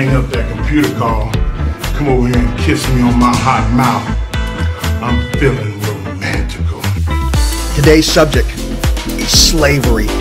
hang up that computer call, come over here and kiss me on my hot mouth. I'm feeling romantical. Today's subject is slavery.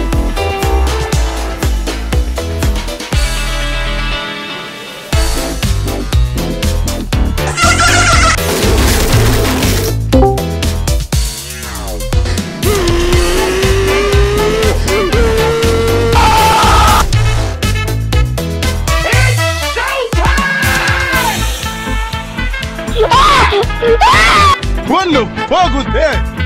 What the fuck was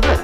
that?